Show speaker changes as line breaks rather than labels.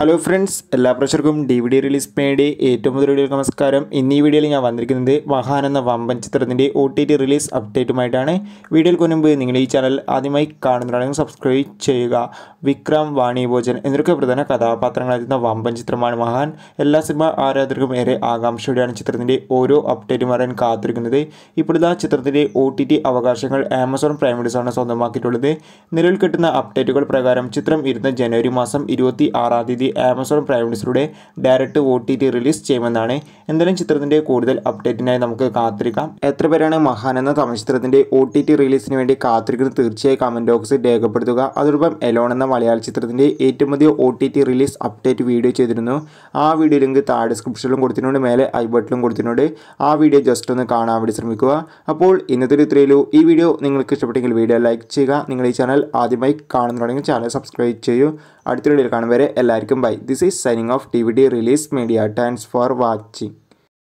Hello friends എല്ലാ പ്രഷർക്കും D V D release പേടി ഏറ്റവും മുതൽ നമസ്കാരം. ഇന്ന് ഈ വീഡിയോയിൽ ഞാൻ വന്നിരിക്കുന്നത് മഹാൻ എന്ന വമ്പൻ ചിത്രത്തിന്റെ ഒ ടി ടി റിലീസ് അപ്ഡേറ്റുമായിട്ടാണ് വീഡിയോയിൽ മുൻപ് നിങ്ങൾ ഈ ചാനൽ ആദ്യമായി കാണുന്നതാണെങ്കിൽ സബ്സ്ക്രൈബ് ചെയ്യുക. വിക്രം വാണി ഭോജൻ എന്നൊക്കെ പ്രധാന കഥാപാത്രങ്ങളായിരുന്ന വമ്പൻ ചിത്രമാണ് മഹാൻ. എല്ലാ സിനിമ ആരാധകർക്കും ഏറെ ആകാംക്ഷയോടെയാണ് ചിത്രത്തിന്റെ ഓരോ അപ്ഡേറ്റും അറിയാൻ കാത്തിരിക്കുന്നത്. ഇപ്പോഴത്തെ ചിത്രത്തിന്റെ ഒ ടി ടി അവകാശങ്ങൾ ആമസോൺ പ്രൈം വീഡിയോസാണ് സ്വന്തമാക്കിയിട്ടുള്ളത്. നിലവിൽ കിട്ടുന്ന അപ്ഡേറ്റുകൾ പ്രകാരം ചിത്രം ഇരുന്ന ജനുവരി മാസം ഇരുപത്തി ആറാം തീയതി Amazon Prime മിനിസ്റ്ററുടെ direct O T T release ചെയ്യുമെന്നാണ്. എന്തായാലും ചിത്രത്തിന്റെ കൂടുതൽ അപ്ഡേറ്റിനായി നമുക്ക് കാത്തിരിക്കാം. എത്ര പേരാണ് മഹാൻ എന്ന തമിഴ് ചിത്രത്തിന്റെ ഒ ടി ടി റിലീസിന് വേണ്ടി കാത്തിരിക്കുന്നത് തീർച്ചയായും കമന്റ് ബോക്സിൽ രേഖപ്പെടുത്തുക. അതോടൊപ്പം എലോൺ എന്ന മലയാള ചിത്രത്തിന്റെ ഏറ്റവും പുതിയ O T T release update video ചെയ്തിരുന്നു. ആ വീഡിയോ ലിങ്ക് താഴെ ഡിസ്ക്രിപ്ഷനിലും കൊടുത്തിട്ടുണ്ട്. മേലെ ഐ ബട്ടണിലും കൊടുത്തിട്ടുണ്ട്. ആ വീഡിയോ ജസ്റ്റ് ഒന്ന് കാണാൻ വേണ്ടി ശ്രമിക്കുക. അപ്പോൾ ഇന്നത്തെ ഒരു ഇത്രയുള്ളൂ ഈ വീഡിയോ നിങ്ങൾക്ക് ഇഷ്ടപ്പെട്ടെങ്കിൽ വീഡിയോ ലൈക്ക് ചെയ്യുക. നിങ്ങൾ ഈ ചാനൽ ആദ്യമായി കാണുന്നുണ്ടെങ്കിൽ ചാനൽ സബ്സ്ക്രൈബ് ചെയ്യൂ. അടുത്ത വീഡിയോയിൽ കാണും വരെ എല്ലാവർക്കും Mumbai. This is signing off DVD Release Media. Thanks for watching.